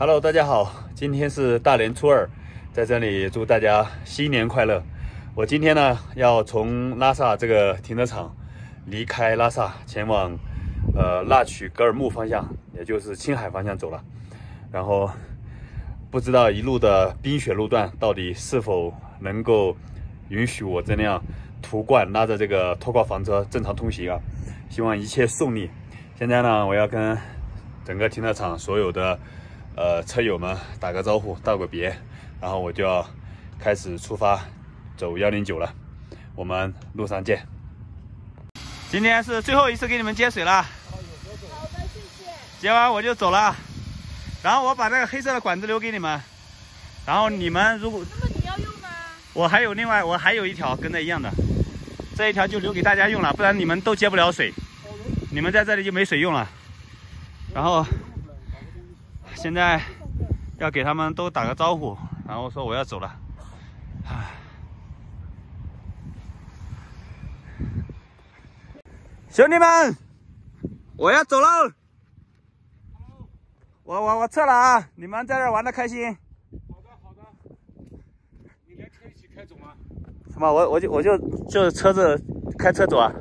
Hello，大家好，今天是大年初二，在这里祝大家新年快乐。我今天呢要从拉萨这个停车场离开拉萨，前往呃腊曲格尔木方向，也就是青海方向走了。然后不知道一路的冰雪路段到底是否能够允许我这辆途观拉着这个拖挂房车正常通行啊？希望一切顺利。现在呢，我要跟整个停车场所有的。呃，车友们打个招呼，道个别，然后我就要开始出发走幺零九了。我们路上见。今天是最后一次给你们接水了。好的，谢谢。接完我就走了。然后我把那个黑色的管子留给你们。然后你们如果那么你要用吗？我还有另外，我还有一条跟这一样的，这一条就留给大家用了，不然你们都接不了水，你们在这里就没水用了。然后。现在要给他们都打个招呼，然后说我要走了。兄弟们，我要走了。我我我撤了啊！你们在这玩的开心。好的好的。你连车一起开走吗？什么？我我就我就就车子开车走啊。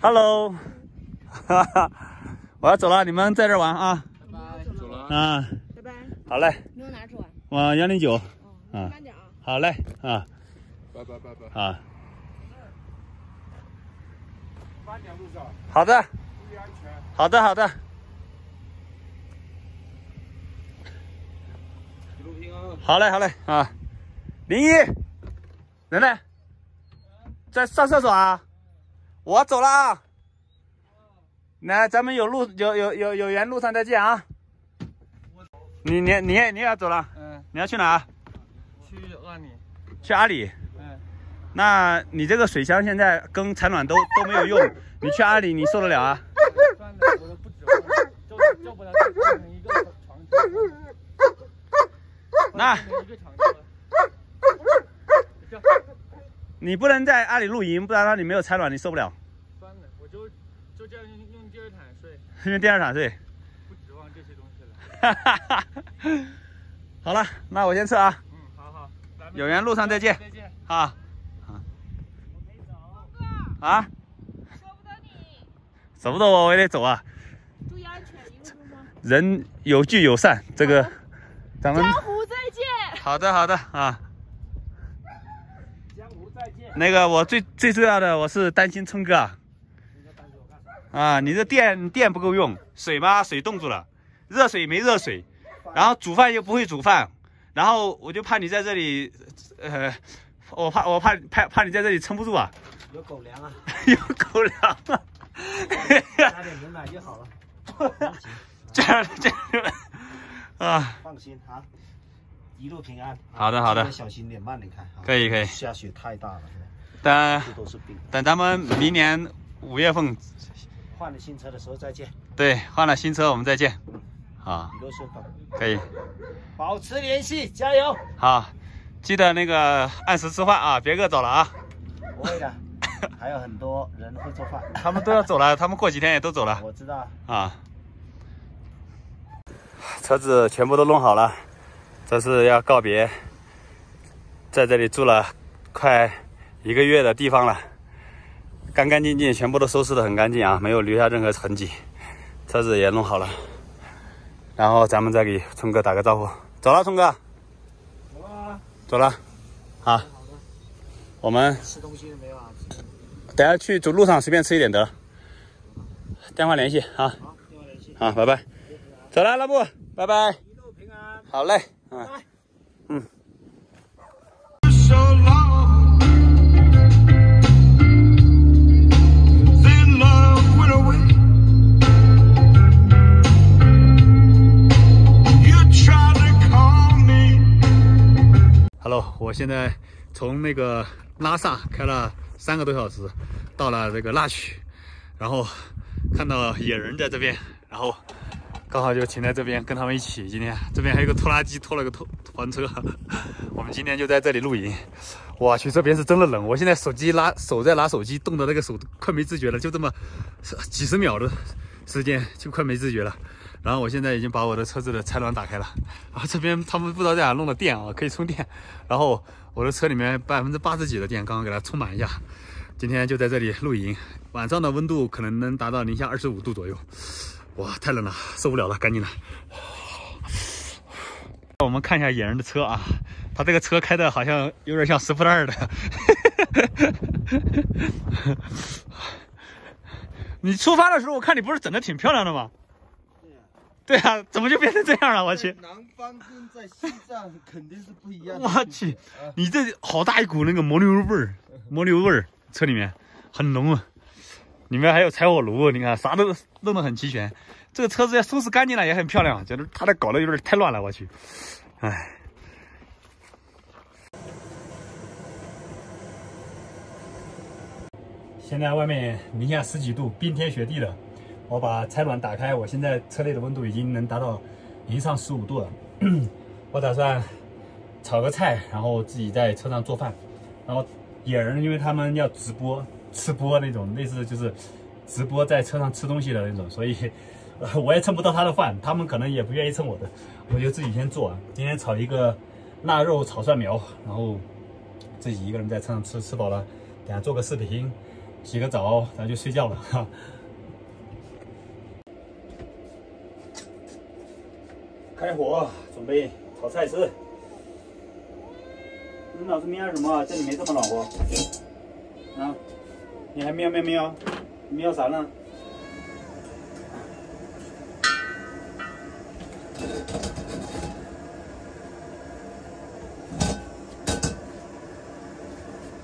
Hello，哈哈，我要走了，你们在这玩啊。啊，拜拜。好嘞。你往哪走啊？往幺零九。嗯。慢点啊。好嘞。啊。拜拜拜拜。啊。慢点路上。好的。注意安全。好的好的。一路平安。好嘞好嘞啊。林一，人呢？在上厕所啊。我走了啊。来，咱们有路有有有有缘，路上再见啊。你你你你也要走了？嗯。你要去哪？去阿里。去阿里？嗯。那你这个水箱现在跟产卵都都没有用，你去阿里你受得了啊？算了，我都不指望了，就就把它变成一个长期。那。你不能在阿里露营，不然让你没有产卵，你受不了。算了，我就就这样用用电热毯睡。用电热毯睡。不指望这些东西了哈哈哈，好了，那我先撤啊。嗯，好好，有缘路上再见。再见。好。好。啊？舍不得你。舍不得我，我也得走啊。注意安全，一路顺风。人有聚有散，这个咱们。江湖再见。好的，好的啊。江湖再见。那个，我最最重要的，我是担心春哥。啊，啊你这电电不够用，水吧，水冻住了。热水没热水，然后煮饭又不会煮饭，然后我就怕你在这里，呃，我怕我怕怕怕你在这里撑不住啊。有狗粮啊，有狗粮啊。加点牛奶就好了。这样这样啊。放心啊，一路平安。好的好的。小心点，慢点开。可以可以。下雪太大了，等等咱们明年五月份换了新车的时候再见。对，换了新车我们再见。啊，可以，保持联系，加油！好，记得那个按时吃饭啊，别饿着了啊。不会的，还有很多人会做饭。他们都要走了，他们过几天也都走了。我知道。啊，车子全部都弄好了，这是要告别，在这里住了快一个月的地方了，干干净净，全部都收拾的很干净啊，没有留下任何痕迹。车子也弄好了。然后咱们再给聪哥打个招呼，走了，聪哥，走了，走了，好，我们吃东西了没有啊？等下去走路上随便吃一点得，电话联系啊，好，电话联系，好，拜拜，走了，老布，拜拜，一路平安，好嘞，嗯，嗯。我现在从那个拉萨开了三个多小时，到了这个腊曲，然后看到野人在这边，然后刚好就停在这边跟他们一起。今天这边还有个拖拉机拖了个拖房车，我们今天就在这里露营。我去，这边是真的冷，我现在手机拉手在拿手机，冻的那个手快没知觉了，就这么几十秒的时间就快没知觉了。然后我现在已经把我的车子的采暖打开了，然后这边他们不知道在哪弄的电啊，可以充电。然后我的车里面百分之八十几的电，刚刚给它充满一下。今天就在这里露营，晚上的温度可能能达到零下二十五度左右。哇，太冷了，受不了了，赶紧的。我们看一下野人的车啊，他这个车开的好像有点像斯普二的。你出发的时候，我看你不是整的挺漂亮的吗？对啊，怎么就变成这样了？我去！南方跟在西藏肯定是不一样的。我去，你这好大一股那个牦牛味儿，牦牛味儿，车里面很浓啊。里面还有柴火炉，你看啥都弄得很齐全。这个车子要收拾干净了也很漂亮，就是他这搞得有点太乱了。我去，哎。现在外面零下十几度，冰天雪地的。我把拆暖打开，我现在车内的温度已经能达到零上十五度了。我打算炒个菜，然后自己在车上做饭。然后野人，因为他们要直播吃播那种，类似就是直播在车上吃东西的那种，所以我也蹭不到他的饭，他们可能也不愿意蹭我的，我就自己先做。今天炒一个腊肉炒蒜苗，然后自己一个人在车上吃，吃饱了，等下做个视频，洗个澡，然后就睡觉了哈。开火，准备炒菜吃。你老是瞄什么？这里没这么暖和。啊？你还喵喵喵，喵啥呢？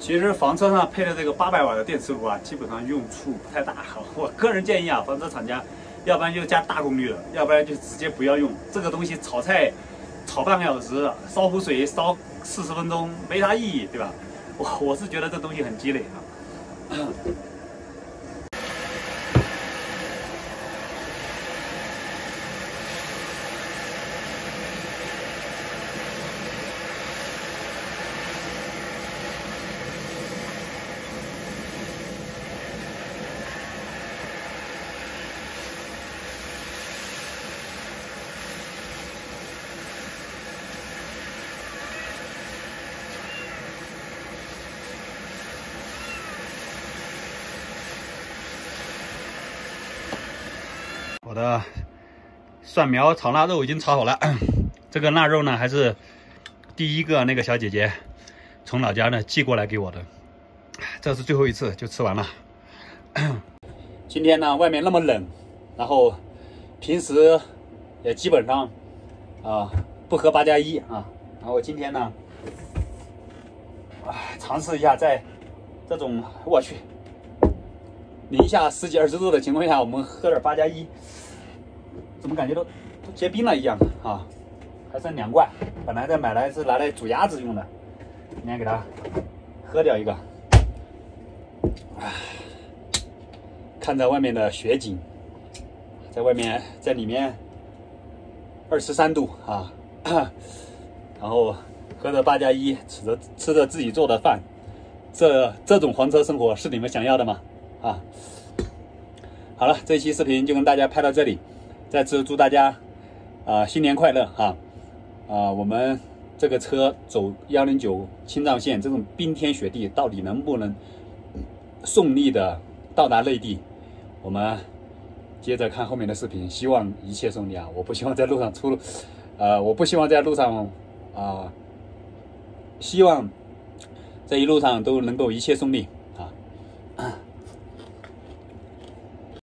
其实房车上配的这个八百瓦的电磁炉啊，基本上用处不太大。我个人建议啊，房车厂家。要不然就加大功率的，要不然就直接不要用这个东西。炒菜炒半个小时，烧壶水烧四十分钟，没啥意义，对吧？我我是觉得这东西很鸡肋啊。我的蒜苗炒腊肉已经炒好了，这个腊肉呢还是第一个那个小姐姐从老家呢寄过来给我的，这是最后一次就吃完了。今天呢外面那么冷，然后平时也基本上啊不喝八加一啊，然后今天呢啊尝试一下在这种我去零下十几二十度的情况下，我们喝点八加一。怎么感觉都都结冰了一样啊？还剩两罐，本来在买来是拿来煮鸭子用的，今天给它喝掉一个。唉，看着外面的雪景，在外面在里面二十三度啊，然后喝着八加一，吃着吃着自己做的饭，这这种房车生活是你们想要的吗？啊，好了，这期视频就跟大家拍到这里。再次祝大家，啊，新年快乐哈！啊，我们这个车走幺零九青藏线这种冰天雪地，到底能不能顺利的到达内地？我们接着看后面的视频，希望一切顺利啊！我不希望在路上出，呃，我不希望在路上啊，希望这一路上都能够一切顺利！